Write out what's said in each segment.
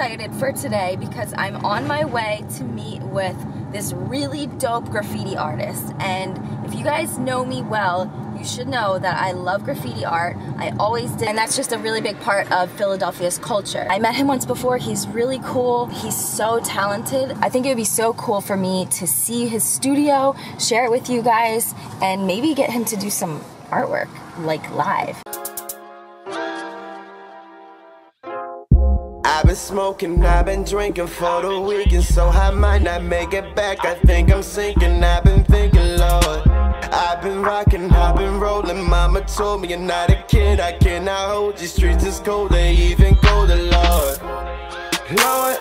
excited for today because I'm on my way to meet with this really dope graffiti artist. And if you guys know me well, you should know that I love graffiti art. I always did, and that's just a really big part of Philadelphia's culture. I met him once before. He's really cool. He's so talented. I think it would be so cool for me to see his studio, share it with you guys, and maybe get him to do some artwork, like live. Been smoking, I've been drinking for the weekend, so I might not make it back. I think I'm sinking, I've been thinking, Lord. I've been rocking, I've been rolling. Mama told me you're not a kid, I cannot hold these streets is cold, they even colder, Lord. Lord,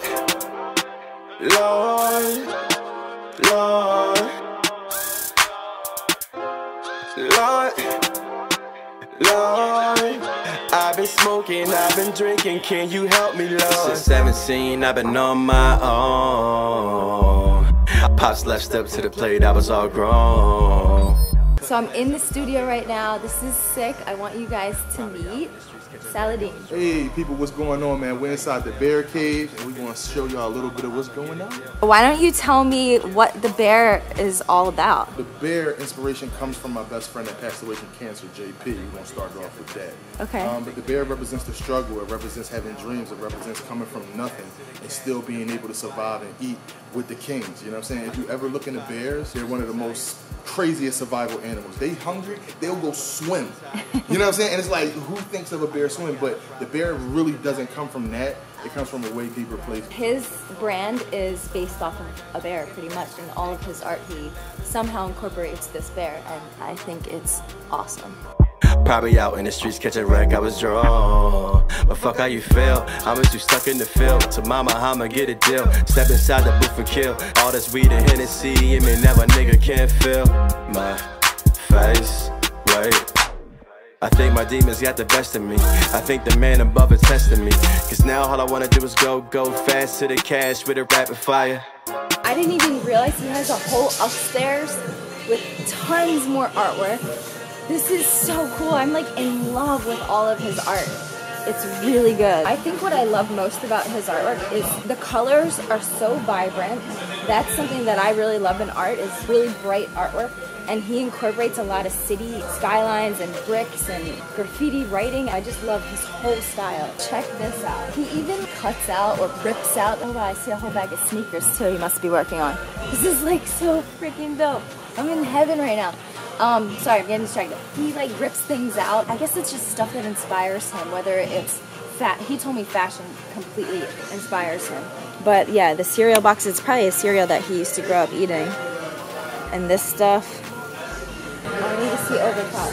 Lord, Lord, Lord, been smoking, I've been drinking, can you help me, Lord? Since 17, I've been on my own. Pops left step to the plate, I was all grown. So I'm in the studio right now. This is sick. I want you guys to meet Saladeen. Hey people, what's going on man? We're inside the bear cave and we're gonna show y'all a little bit of what's going on. Why don't you tell me what the bear is all about? The bear inspiration comes from my best friend that passed away from cancer, JP. We're gonna start off with that. Okay. Um, but the bear represents the struggle, it represents having dreams, it represents coming from nothing and still being able to survive and eat with the kings. You know what I'm saying? If you ever look into bears, they're one of the most craziest survival animals. They hungry, they'll go swim. You know what I'm saying? And it's like, who thinks of a bear swim? But the bear really doesn't come from that. It comes from a way deeper place. His brand is based off of a bear, pretty much. In all of his art, he somehow incorporates this bear, and I think it's awesome. Probably out in the streets catching wreck, I was drawn. But fuck how you feel, I was too stuck in the field. To mama, I'ma get a deal. Step inside the booth and kill. All this weed and Hennessy, it may never nigga can't feel my face. Wait. I think my demons got the best of me. I think the man above is testing me. Cause now all I wanna do is go, go fast to the cash with a rapid fire. I didn't even realize he has a whole upstairs with tons more artwork. This is so cool. I'm like in love with all of his art. It's really good. I think what I love most about his artwork is the colors are so vibrant. That's something that I really love in art is really bright artwork. And he incorporates a lot of city skylines and bricks and graffiti writing. I just love his whole style. Check this out. He even cuts out or rips out. Oh wow, I see a whole bag of sneakers too he must be working on. This is like so freaking dope. I'm in heaven right now. Um, sorry, I'm getting distracted. He like rips things out. I guess it's just stuff that inspires him, whether it's fat. He told me fashion completely inspires him. But yeah, the cereal box is probably a cereal that he used to grow up eating. And this stuff, I need to see over top.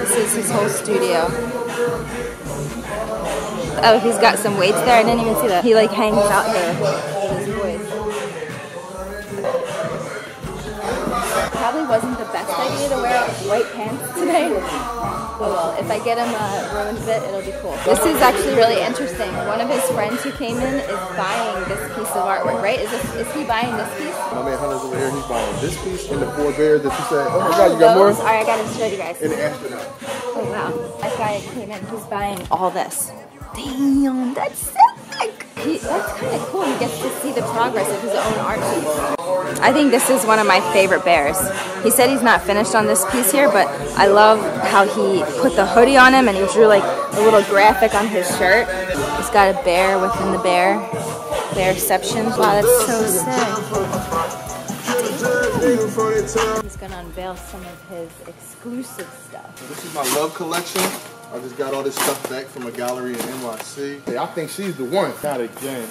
This is his whole studio. Oh, he's got some weights there. I didn't even see that. He like hangs out here idea to wear white pants today. Oh well, if I get him a ruined bit, it'll be cool. This is actually really interesting. One of his friends who came in is buying this piece of artwork, right? Is, this, is he buying this piece? My man Hunter's over here, he's buying this piece and the four bears that you said, oh my Oh, god, you got more? All right, I gotta show you guys. And the astronaut. Oh wow, that guy came in. He's buying all this. Damn, that's sick. He, that's kind of cool. He gets to see the progress of his own art piece. I think this is one of my favorite bears. He said he's not finished on this piece here, but I love how he put the hoodie on him and he drew like a little graphic on his shirt. He's got a bear within the bear. Bearception. Wow, that's so sick. He's gonna unveil some of his exclusive stuff. This is my love collection. I just got all this stuff back from a gallery in NYC. Hey, I think she's the one. Not again.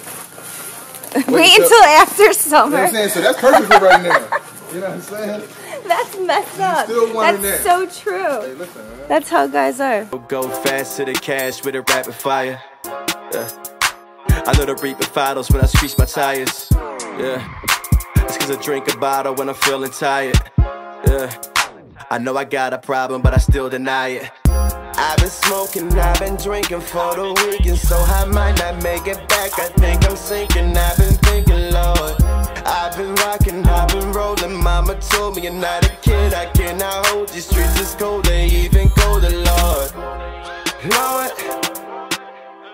Wait until- until after You know summer. what I'm saying? So that's perfect for right now. You know what I'm saying? That's messed up. still That's it so Hey, true. listen, man. That's how guys are. Go fast to the cash with a rapid fire. Yeah. I know the reaper files when I screech my tires. Yeah. It's cause I drink a bottle when I'm feeling tired. Yeah. I know I got a problem, but I still deny it. I've been smoking, I've been drinking for the weekend, so I might not make it back. I think I'm sinking, I've been thinking, Lord. I've been rocking, I've been rolling. Mama told me you're not a kid, I cannot hold these streets is cold, they even colder, Lord. Lord,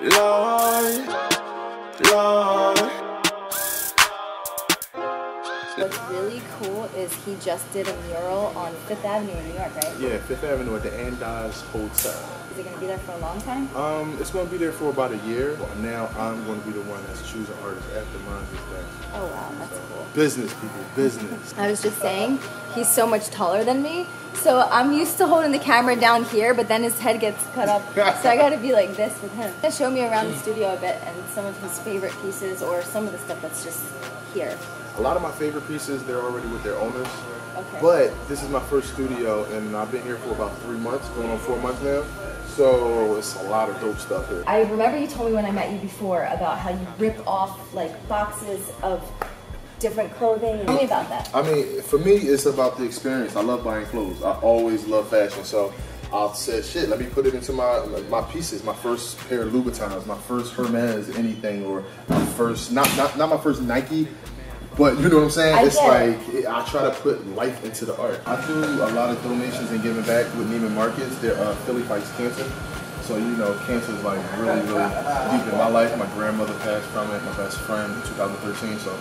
Lord, What's really cool is he just did a mural on Fifth Avenue in New York, right? Yeah, Fifth Avenue at the Andaz Hotel. Is it going to be there for a long time? Um, it's going to be there for about a year. Now I'm going to be the one that's choosing artists after mine is done. Oh wow, that's cool. Business, people, business. I was just saying, he's so much taller than me. So I'm used to holding the camera down here, but then his head gets cut up. so I gotta be like this with him. Show me around the studio a bit and some of his favorite pieces or some of the stuff that's just here. A lot of my favorite pieces, they're already with their owners. Okay. But this is my first studio, and I've been here for about three months, going on four months now. So it's a lot of dope stuff here. I remember you told me when I met you before about how you rip off like boxes of different clothing. Tell me about that. I mean, for me, it's about the experience. I love buying clothes. I always love fashion. So I said, shit, let me put it into my my pieces. My first pair of Louboutins, my first Hermes anything, or my first, not, not, not my first Nike, but you know what I'm saying? I it's like, it- I try to put life into the art. I do a lot of donations and giving back with Neiman Marcus. They're uh, Philly Fights Cancer. So, you know, cancer is like really, really deep in my life. My grandmother passed from it, my best friend in 2013. So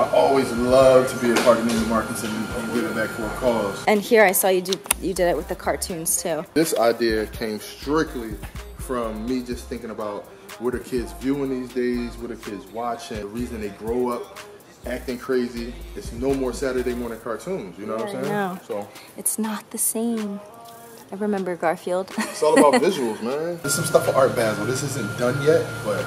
I always love to be a part of Neiman Marcus and, and giving back for a cause. And here I saw you do you did it with the cartoons too. This idea came strictly from me just thinking about what are kids viewing these days, what are kids watching, the reason they grow up acting crazy. It's no more Saturday morning cartoons, you know what Yeah, I I'm saying? know. So It's not the same. I remember Garfield. it's all about visuals, man. There's some stuff for Art Basel. This isn't done yet, but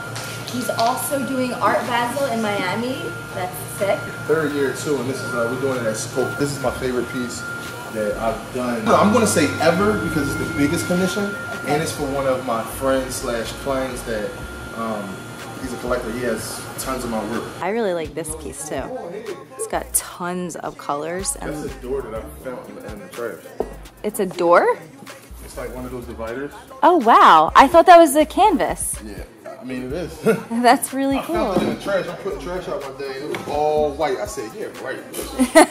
He's also doing Art Basel in Miami. That's sick. third year too, and this is uh, we're doing it at Scope. This is my favorite piece that I've done. No, I'm gonna say ever because it's the biggest commission, and it's for one of my friends slash clients that um, he's a collector. He has tons of my work. I really like this piece too. It's got tons of colors That's and a door that I found in the, in the trash. it's a door? It's like one of those dividers. Oh wow. I thought that was a canvas. Yeah, I mean it is. That's really I found it cool. in the trash. I put trash out one day it was all white. I said, yeah, right.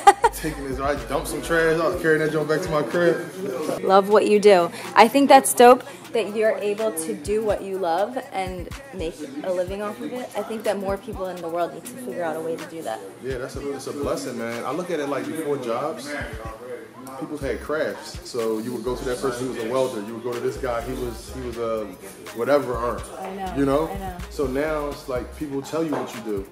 Taking this, I dumped some trash. I was carrying that joint back to my crib. Love what you do. I think that's dope that you're able to do what you love and make a living off of it. I think that more people in the world need to figure out a way to do that. Yeah, that's a, it's a blessing, man. I look at it like before jobs, people had crafts. So you would go to that person who was a welder. You would go to this guy. He was he was a whatever art. I know, You know. I know. So now it's like people tell you what you do,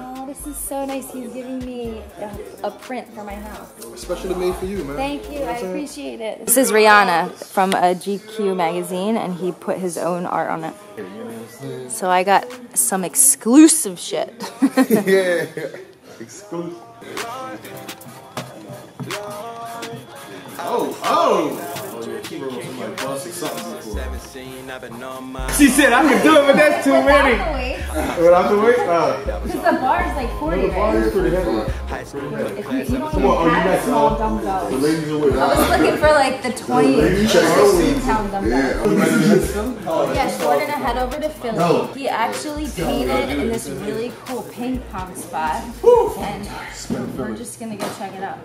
Oh, this is so nice. He's giving me a, a print for my house. especially made for you, man. Thank you. know I appreciate it. This is Rihanna from a GQ magazine, and he put his own art on it. So I got some exclusive shit. yeah. Exclusive. Oh, oh! Oh, yeah, she wrote somebody busted something before. She said I can do it, but that's too many. Without the weight? Uh, Because the bar is like 40, The bar is pretty heavy. If you, you don't Come on, even you have small dumbbells. The ladies are with I was looking for like the 20, Ladies check her 16 pound dumbbells. Yeah, so we're gonna head over to Philly. He actually painted in this really cool ping pong spot, and we're just gonna go check it out.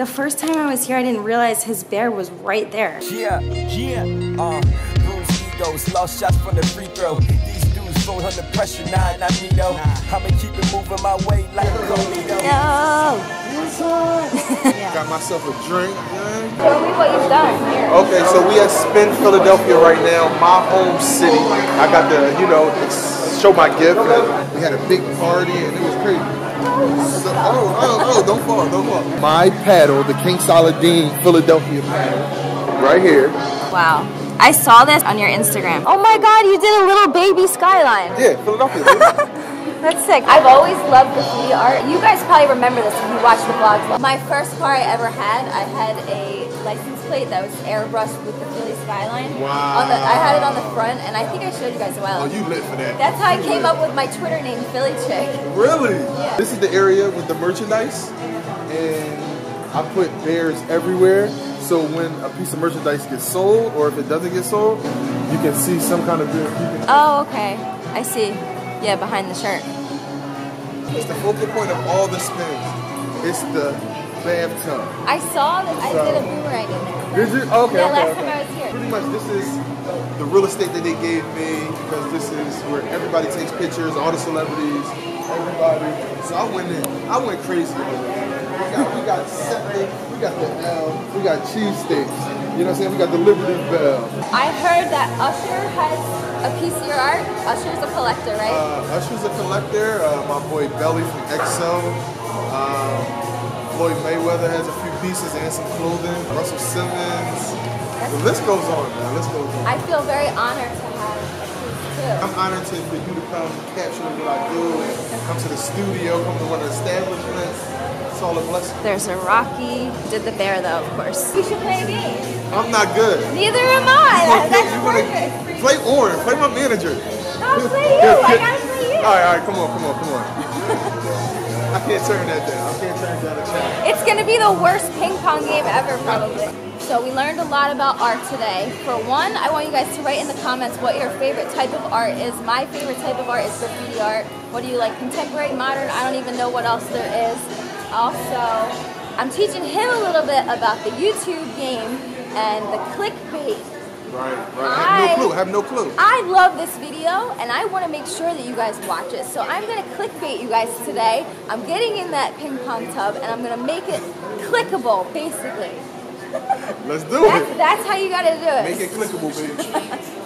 The first time I was here, I didn't realize his bear was right there. Yeah, yeah, uh, bruised egos, lost shots from the free throw. These dudes fold under pressure, nah, not me though. I'ma keep it moving my way like a tornado. No! Got myself a drink, man. Show me what you've done here. Okay, so we at Spin Philadelphia right now, my home city. I got to, you know, show my gift. We had a big party and it was crazy. So, oh, oh, oh, don't fall, don't fall. My paddle, the King Saladeen Philadelphia paddle, right here. Wow. I saw this on your Instagram. Oh my god, you did a little baby skyline. Yeah, Philadelphia. That's sick. I've always loved graffiti art. You guys probably remember this if you watch the vlogs. My first car I ever had, I had a license plate that was airbrushed with the Philly skyline. Wow. On the, I had it on the front, and I think I showed you guys a while. oh, you lit for that. That's how I came up with my Twitter name, Philly Chick. Really? Yeah. This is the area with the merchandise, and I put bears everywhere. So when a piece of merchandise gets sold, or if it doesn't get sold, you can see some kind of bear. Oh, okay. I see. Yeah, behind the shirt. It's the focal point of all the spins. It's the bathtub. I saw that I So- did a boomerang in there. Did you? Okay. Yeah, okay, last okay. time I was here. Pretty much, this is the real estate that they gave me because this is where everybody takes pictures, all the celebrities, everybody. So I went in, I went crazy. We got, we got SEPTA, we got the L, we got cheesesteaks. You know what I'm saying? We got the Liberty Bell. I heard that Usher has a piece of your art. Usher's a collector, right? Uh, Usher's a collector. Uh, my boy Belly from XO. Um, Floyd Mayweather has a few pieces and some clothing. Russell Simmons. The list goes on, man. The list goes on. I feel very honored to have a piece too. I'm honored to, for you to come capture what I do and come to the studio, come to one of the establishments. It's all a blessing. There's a Rocky. Did the bear though, of course. You should play a game. I'm not good. Neither am I. You wanna That's you wanna perfect. Play Orange, play my manager. I'll play you. I gotta play you. All right, all right, come on, come on, come on. I can't turn that down. I can't turn down channel. It's gonna be the worst ping pong game ever, probably. So we learned a lot about art today. For one, I want you guys to write in the comments what your favorite type of art is. My favorite type of art is graffiti art. What do you like? Contemporary, modern? I don't even know what else there is. Also, I'm teaching him a little bit about the YouTube game and the clickbait. Right, right. I have no clue. I have no clue. I love this video and I want to make sure that you guys watch it. So I'm going to clickbait you guys today. I'm getting in that ping pong tub and I'm going to make it clickable, basically. Let's do That's, it. that's how you got to do it. Make it clickable, baby.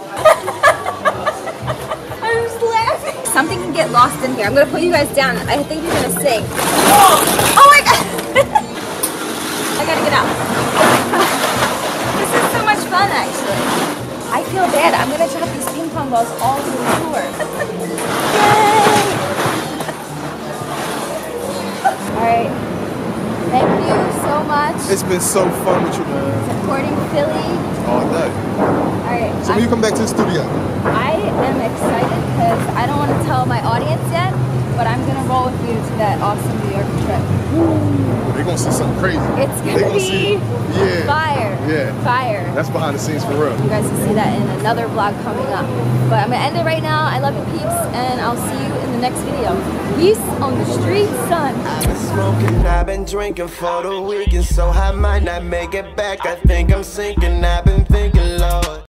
I'm just laughing. Something can get lost in here. I'm going to put you guys down. I think you're going to sing. Oh, oh my God. I got to get out. These ping pong balls all over the floor. Yay! All right. Thank you so much It's been so fun with you, man. supporting Philly. All day. All right. So when you come back to the studio, I am excited because I don't want to tell my audience yet, but I'm gonna roll with you to that awesome New York trip. they're gonna see something crazy. It's They gonna gonna see- be yeah. fire. Yeah. Fire. That's behind the scenes for real. You guys will see that in another vlog coming up. But I'm gonna end it right now. I love you peeps, and I'll see you in the next video. Peace on the street, son. I've been smoking, I've been drinking for the weekend, so I might not make it back. I think I'm sinking, I've been thinking, Lord.